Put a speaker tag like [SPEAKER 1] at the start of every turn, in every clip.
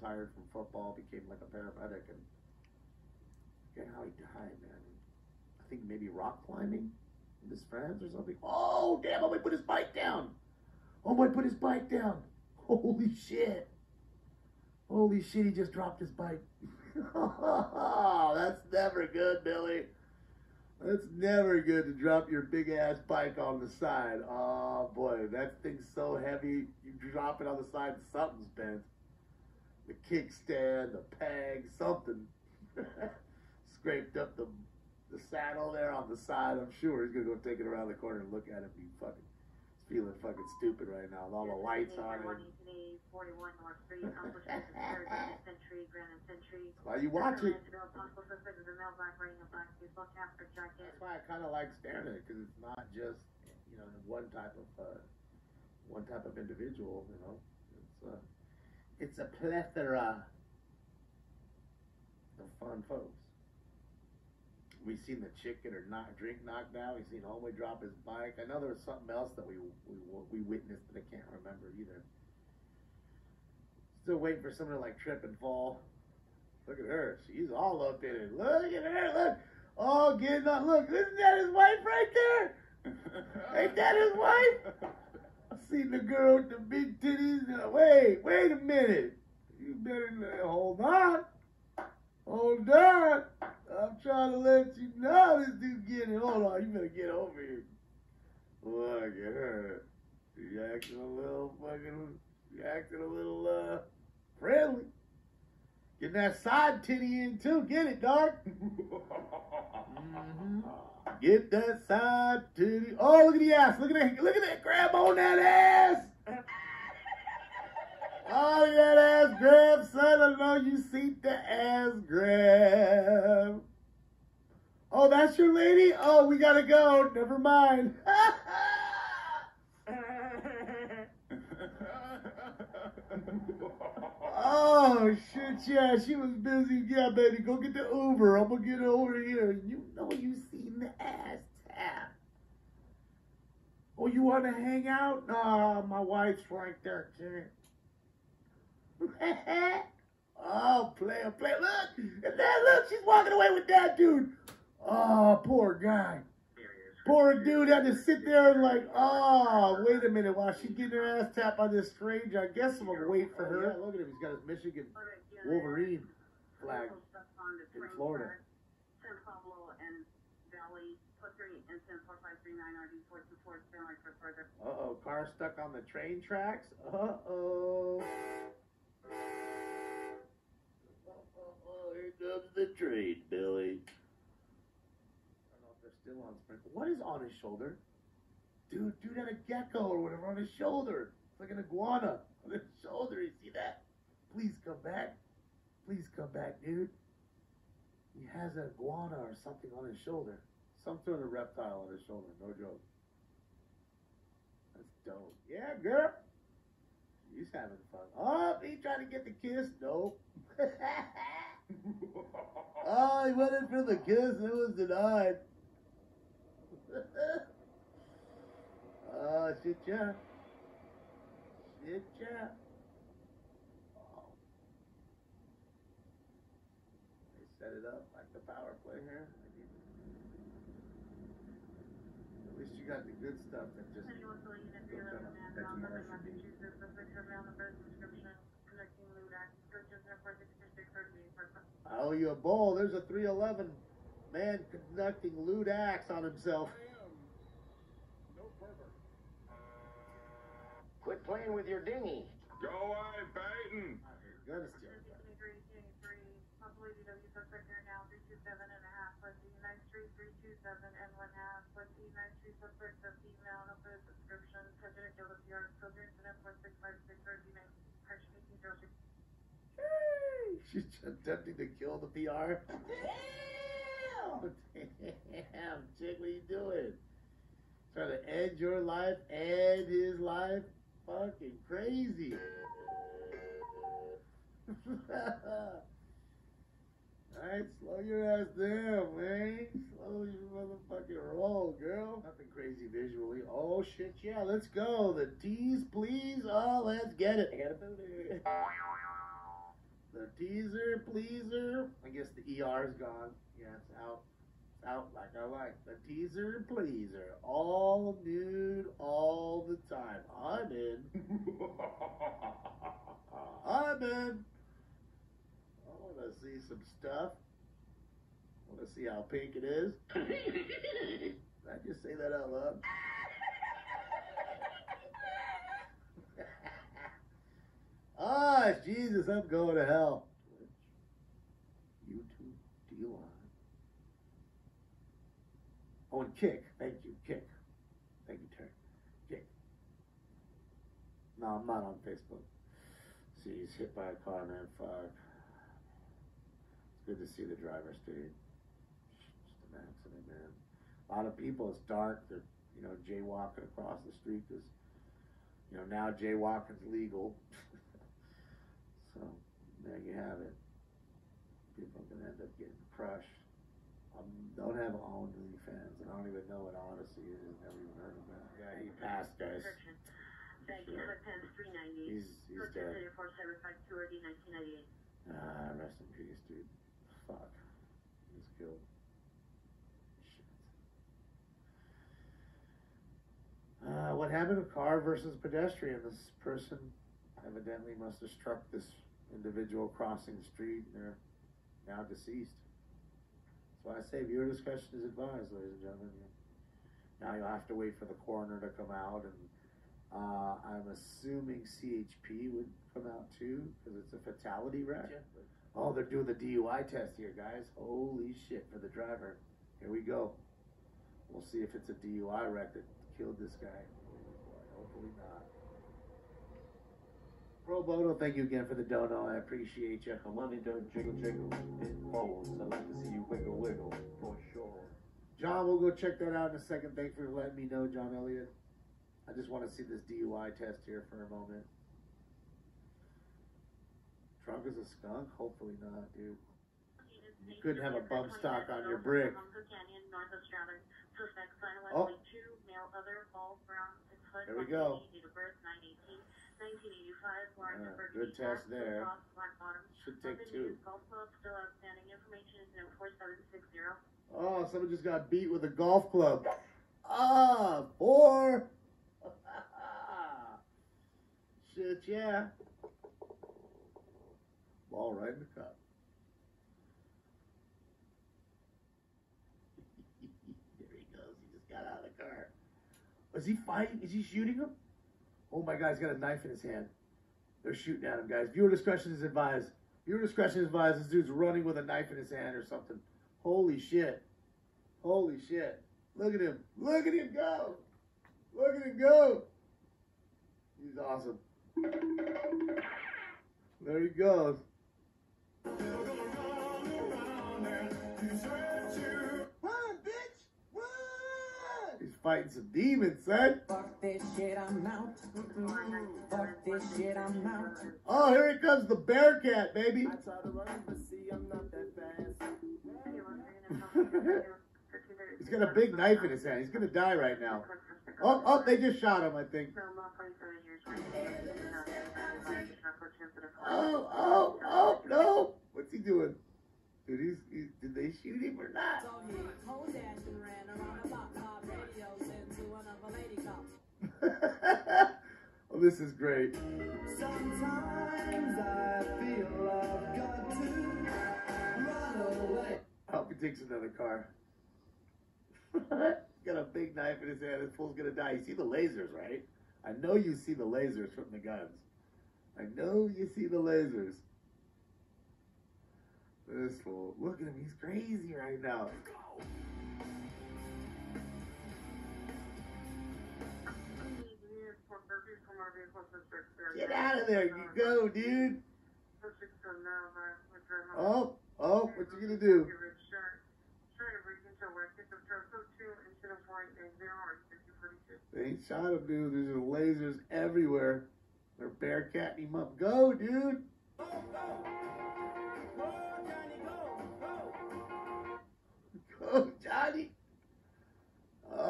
[SPEAKER 1] retired from football, became like a paramedic, and forget how he died, man. I think maybe rock climbing with his friends or something. Oh, damn! Oh, my, put his bike down. Oh, my, put his bike down. Holy shit! Holy shit! He just dropped his bike. That's never good, Billy. That's never good to drop your big ass bike on the side. Oh boy, that thing's so heavy. You drop it on the side, something's bent. The kickstand, the peg, something scraped up the the saddle there on the side. I'm sure he's gonna go take it around the corner and look at it. Be fucking he's feeling fucking stupid right now with all the lights on it.
[SPEAKER 2] 41 North Street, accomplishments of Grand Century, Grand and Century.
[SPEAKER 1] That's why you watch it.
[SPEAKER 2] Possible suspect is a male black wearing a black baseball cap or jacket.
[SPEAKER 1] That's why I kind of like staring at it because it's not just you know one type of uh, one type of individual. You know, it's uh, it's a plethora of fun folks. We've seen the chicken or knock, drink knocked out. We've seen Homeboy drop his bike. I know there was something else that we we we witnessed, but I can't remember either. Still waiting for someone to like trip and fall. Look at her. She's all up in it. Look at her. Look. Oh, getting on. Look, isn't that his wife right there? Ain't that his wife? Seen the girl with the big titties. Wait, wait a minute. You better hold on. Hold on. I'm trying to let you know this dude's getting. Hold on. You better get over here. Look at her. She acting a little fucking. She acting a little uh friendly. Getting that side titty in too. Get it, dog. Get that side titty. Oh, look at the ass. Look at that. Look at that. Grab on that ass. Oh, that ass grab, son. I know you see the ass grab. Oh, that's your lady? Oh, we gotta go. Never mind. Oh shit, yeah, she was busy. Yeah, baby, go get the Uber. I'm gonna get over here. You know you seen the ass tap. Oh, you wanna hang out? Nah, my wife's right there, too. oh, player, player. Look! And then look, she's walking away with that dude. Oh, poor guy. Poor dude had to sit there and like, oh, wait a minute, while she's getting her ass tapped by this stranger. I guess I'm gonna wait for her. Yeah, look at him. He's got his Michigan Wolverine flag in Florida.
[SPEAKER 2] San Pablo and Valley, plus three and ten four five three nine RD four two four, for further.
[SPEAKER 1] Uh oh, car stuck on the train tracks. Uh oh. Oh, here comes the train, Billy. I don't know if they're still on sprint. What is on his shoulder? Dude, dude had a gecko or whatever on his shoulder. It's like an iguana on his shoulder. You see that? Please come back. Please come back, dude. He has an iguana or something on his shoulder. Some sort of reptile on his shoulder. No joke. That's dope. Yeah, girl. He's having fun. Oh, he trying to get the kiss. Nope. oh, he went in for the kiss. It was denied. Uh, oh, shit, yeah. Shit, yeah. Oh. They set it up like the power play here. At least you got the good stuff that just.
[SPEAKER 2] Anyone filling in if you're
[SPEAKER 1] Look
[SPEAKER 2] eleven
[SPEAKER 1] up.
[SPEAKER 2] and for
[SPEAKER 1] I owe you a bowl. There's a 311 man conducting lewd acts on himself.
[SPEAKER 3] playing with your dinghy.
[SPEAKER 4] Go away, Peyton.
[SPEAKER 1] Gun is still
[SPEAKER 2] Possibly DW suspect here now, three two seven and a half, plus the nine three three two seven and one half, plus the nine three suspect, the female, no further subscription, President Gilda PR, filter incident four six five six, or the name, correction eighteen zero six.
[SPEAKER 1] She's attempting to kill the PR. Damn! Damn, chick, what are you doing? Trying to end your life, end his life? Fucking crazy. Alright, slow your ass down, man. Slow your motherfucking roll, girl. Nothing crazy visually. Oh shit, yeah, let's go. The tease, please. Oh, let's get it. I got a booty. The teaser, pleaser. I guess the ER is gone. Yeah, it's out. Out like I like. The teaser, and pleaser. All nude all the time. I'm in. I'm in. I want to see some stuff. I want to see how pink it is. Did I just say that out loud? Ah, Jesus, I'm going to hell. YouTube, D-Line. Oh, and Kick. Thank you, Kick. Thank you, Terry. Kick. No, I'm not on Facebook. See, he's hit by a car, man. Fuck. It's good to see the driver stay. Just an accident, man. A lot of people, it's dark. They're, you know, jaywalking across the street because, you know, now jaywalking's legal. so, there you have it. People to end up getting crushed. I don't have OnlyFans, and I don't even know what Odyssey is. Never even heard of that. Yeah, he passed, guys.
[SPEAKER 2] Thank you for three ninety.
[SPEAKER 1] He's, he's dead.
[SPEAKER 2] four seven five two RD nineteen ninety eight.
[SPEAKER 1] Ah, rest in peace, dude. Fuck. He's killed. Shit. Uh, what happened? A car versus pedestrian. This person evidently must have struck this individual crossing the street, and they're now deceased. Why I say viewer discussion is advised, ladies and gentlemen. Now you'll have to wait for the coroner to come out, and uh, I'm assuming CHP would come out too, because it's a fatality wreck. Oh, they're doing the DUI test here, guys. Holy shit for the driver. Here we go. We'll see if it's a DUI wreck that killed this guy. Hopefully not. Pro thank you again for the dono. I appreciate you.
[SPEAKER 5] My money don't jiggle jiggle, it folds. I like to see you wiggle wiggle, for sure.
[SPEAKER 1] John, we'll go check that out in a second. Thanks for letting me know, John Elliott. I just want to see this DUI test here for a moment. Trunk is a skunk? Hopefully not, dude. You couldn't have a bump stock on your brick. Oh. There we go.
[SPEAKER 2] Nineteen eighty five. Warrant
[SPEAKER 1] Yeah,
[SPEAKER 2] number
[SPEAKER 1] good test there.
[SPEAKER 2] cross, black bottom.
[SPEAKER 1] Should take two.
[SPEAKER 2] News Golf Club, still outstanding. Information is in four seven six zero.
[SPEAKER 1] Oh, someone just got beat with a golf club. Ah, four. Shit, yeah. Ball right in the cup. there he goes. He just got out of the car. Was he fighting? Is he shooting him? Oh my God, he's got a knife in his hand. They're shooting at him, guys. Viewer discretion is advised. Viewer discretion is advised. This dude's running with a knife in his hand or something. Holy shit. Holy shit. Look at him. Look at him go. Look at him go. He's awesome. There he goes. Fighting some demons, son.
[SPEAKER 6] Fuck this shit, I'm out. Fuck this shit, I'm out.
[SPEAKER 1] Oh, here he comes the Bearcat, baby. He's got a big knife in his hand. He's gonna die right now. Oh, oh, they just shot him, I think. Oh, oh, oh, no. What's he doing? Dude, he's, he's, did they shoot him or not? oh, this is great.
[SPEAKER 7] Sometimes I feel I've got to run away.
[SPEAKER 1] I hope he takes another car. Got a big knife in his hand. This fool's gonna die. You see the lasers, right? I know you see the lasers from the guns. I know you see the lasers. This fool. Look at him. He's crazy right now. Get out of there. You go, dude. Oh, oh, what you gonna do? They shot him, dude. There's lasers everywhere. They're bearcatting him up. Go, dude. Go, Johnny! Go! Go, Johnny.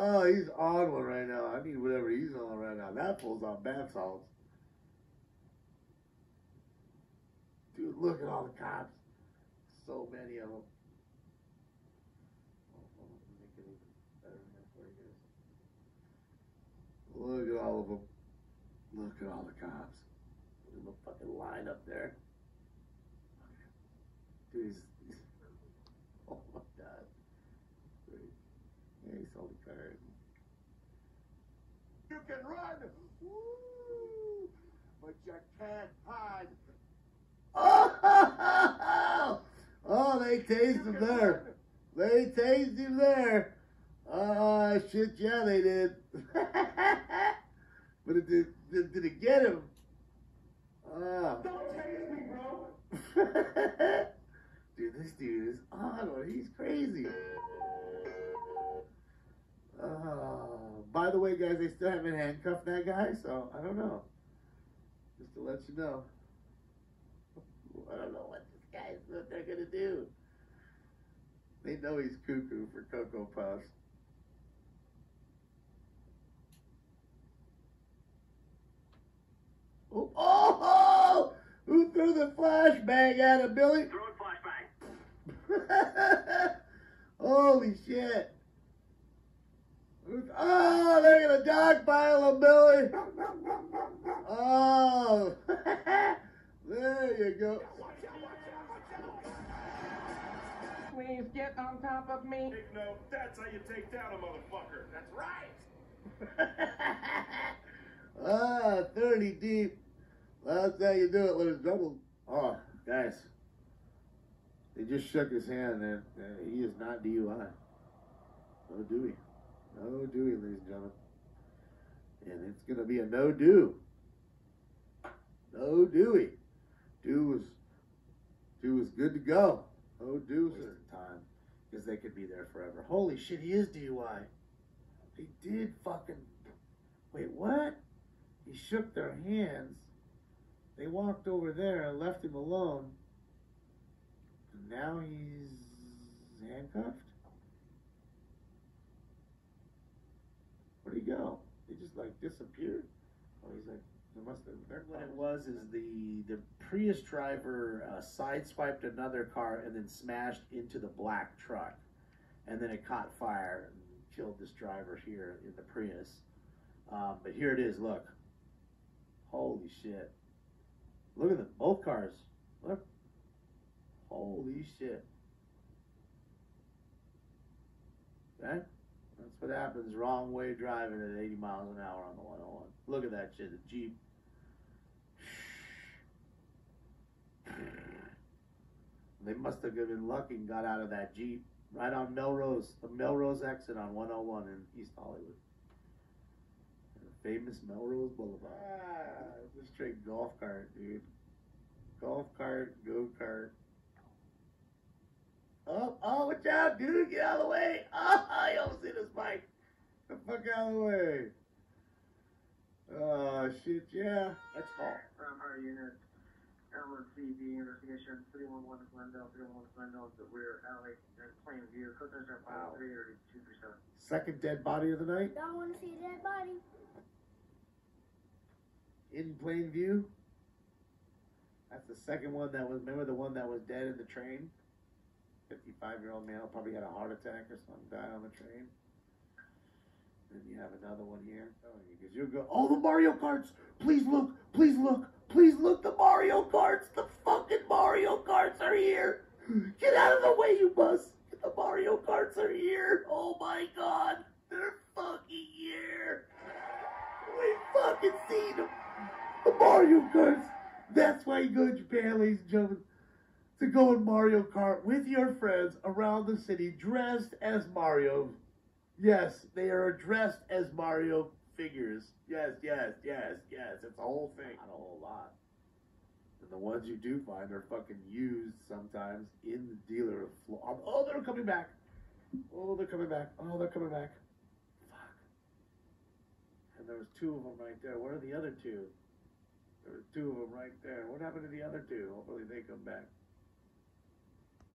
[SPEAKER 1] Oh, he's on one right now. I need whatever he's on right now. That fool's on bath salts. Dude, look at all the cops. So many of them. Look at all of them. Look at all the cops. Look at the fucking line up there. Dude, he's, he's oh my god. Great. Yeah, he sold the card.
[SPEAKER 3] You can run, Woo! but you can't hide.
[SPEAKER 1] Oh, oh they tased him there.
[SPEAKER 3] run.
[SPEAKER 1] They tased him there. Oh shit, yeah, they did. but it did, did, did it get him? Oh.
[SPEAKER 3] Don't chase me, bro.
[SPEAKER 1] dude, this dude is on one. He's crazy. Oh, by the way, guys, they still haven't handcuffed that guy, so I don't know. Just to let you know. I don't know what this guy's what they're gonna do. They know he's cuckoo for Cocoa Puffs. Oh, oh, oh! Who threw the flashbang at him, Billy?
[SPEAKER 3] Throw a flashbang.
[SPEAKER 1] Holy shit. Oh, they're gonna dogpile him, Billy. Oh, there you go.
[SPEAKER 3] Please get on top of me.
[SPEAKER 4] Take note, that's how you take down a motherfucker. That's right.
[SPEAKER 1] ah, 30 deep. That's how you do it when it's double. Oh, guys. They just shook his hand and uh, he is not DUI. No Dewey. No Dewey, ladies and gentlemen. And it's going to be a no do. No Dewey. Dew was, Dew was good to go. No Dew was time because they could be there forever. Holy shit, he is DUI. He did fucking. Wait, what? He shook their hands. They walked over there and left him alone. And now he's handcuffed? Where'd he go? He just like disappeared? Oh, he's like, there must have. There what it was is the the Prius driver uh, sideswiped another car and then smashed into the black truck, and then it caught fire and killed this driver here in the Prius. Um, but here it is. Look. Holy shit. Look at them. Both cars. Look. Holy shit. Okay? What happens wrong way driving at 80 miles an hour on the 101. Look at that shit. The Jeep. They must have been lucky and got out of that Jeep right on Melrose, the Melrose exit on 101 in East Hollywood. The famous Melrose Boulevard. Ah, a straight golf cart, dude. Golf cart, go kart. Oh, oh, watch out, dude. Get out of the way. Oh, I almost hit his bike. The fuck out of the way. Oh, shit, yeah. That's all.
[SPEAKER 8] From our unit, Elmer CB investigation 311 Glendale, 311 Glendale, the rear alley, in plain view, Cookers are
[SPEAKER 1] Wow.
[SPEAKER 8] 53 or 237.
[SPEAKER 1] Second dead body of the night
[SPEAKER 9] Don't want to see a dead body.
[SPEAKER 1] in plain view. That's the second one that was, remember the one that was dead in the train? 55 year old male, probably had a heart attack or something, died on the train. Then you have another one here. Oh, because you'll go, oh, the Mario Karts! Please look! Please look! Please look! The Mario Karts! The fucking Mario Karts are here! Get out of the way, you bus! The Mario Karts are here! Oh my god! They're fucking here! We fucking seen them! The Mario Karts! That's why you go to Japan, ladies and gentlemen to go in Mario Kart with your friends around the city dressed as Mario. Yes, they are dressed as Mario figures. Yes, yes, yes, yes. It's a whole thing. Not a whole lot. And the ones you do find are fucking used sometimes in the dealer floor. Oh, oh, they're coming back. Oh, they're coming back. Oh, they're coming back. Fuck. And there was two of them right there. Where are the other two? There were two of them right there. What happened to the other two? Hopefully they come back.